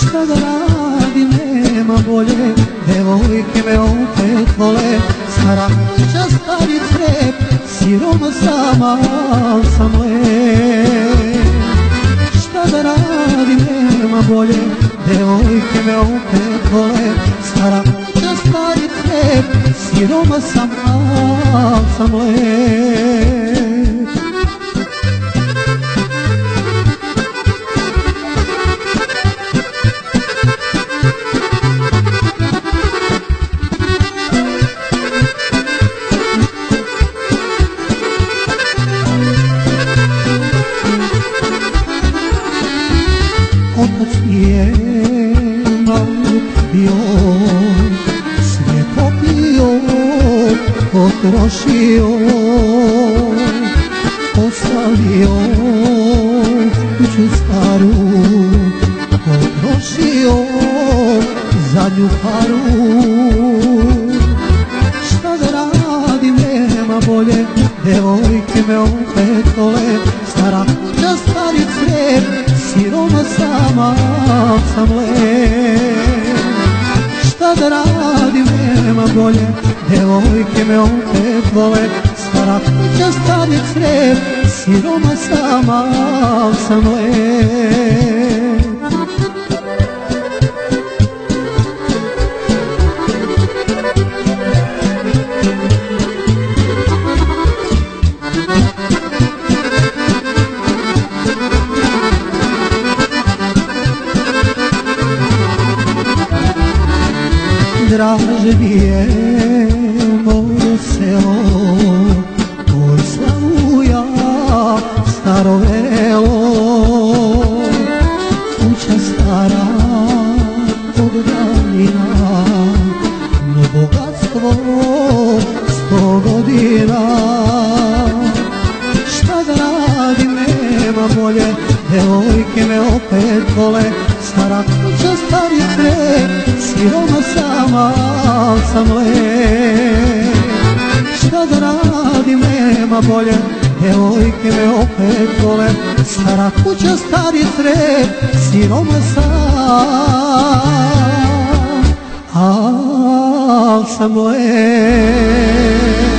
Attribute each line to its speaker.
Speaker 1: Šta da radim, nema bolje Devojke me opet vole Stara kuća, stari crep Siroma sama sam lep Šta da radim, nema bolje Devojke me opet vole. Stara kuća, stari crep Siroma sam, al sam lep Malo bio, sve popio, potrošio, ostavio kuću staru, potrošio zadnju paru. Šta da radim, nema bolje, devojke me opet vole, stara kuća, stari cvijet, siroma sama sam lep. Šta da radim, nema bolje, devojke me opet vole, stara kuća, stari cvijet, siroma sama sam lep. Je moje selo Tvoj slavuja staro velo. Kuća stara od davnina No bogatstvo sto godina. Šta da radim, nema bolje Devojke me opet vole. Stara kuća, stari crep Siroma sama sam lep Šta da radim, nema bolje. Devojke me opet vole. Stara kuća, stari crep Siroma sam. Al sam lep